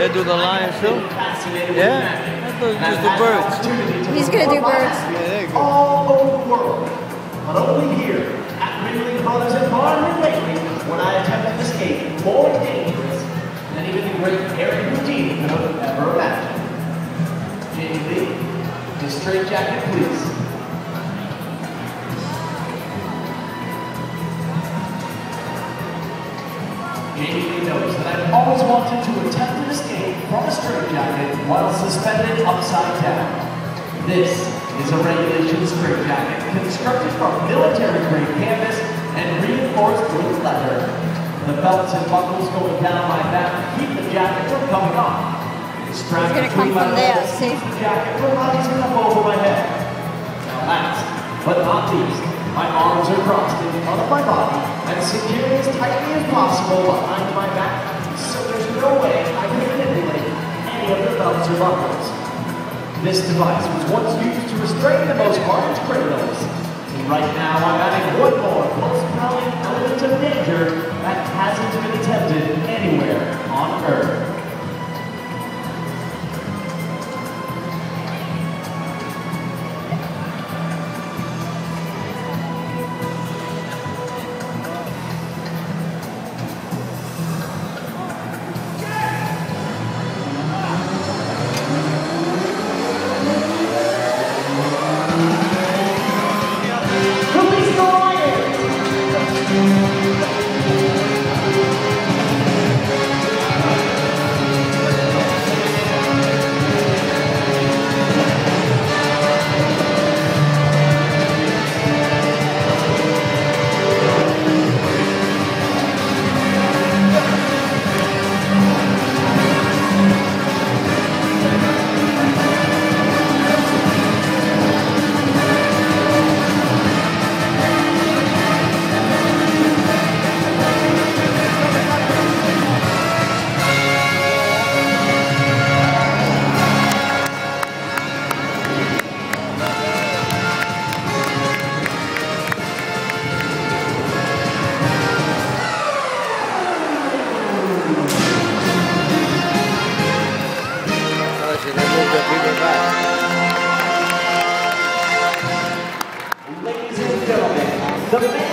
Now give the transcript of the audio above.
They do the lion show? Yeah? I thought it was just the birds. He's gonna do birds. Yeah, there you go. all over the world, but only here at Ringling Brothers and Barnum & Bailey when I attempted to skate more dangerous than even the great Eric Houdini could have ever imagined. Jamie Lee, his straight jacket, please. Jamie Lee knows that I've always wanted to attempt while suspended upside down. This is a regulation spring straitjacket constructed from military-grade canvas and reinforced with leather. The belts and buckles going down my back keep the jacket from coming off. It's It's gonna come from there, see? The jacket from rising up over my head. Now last, but not least, my arms are crossed in front of my body and secured as tightly as possible behind my back, so there's no way I can buckles. This device was once used to restrain the most hardened criminals. And right now I'm adding one more the man.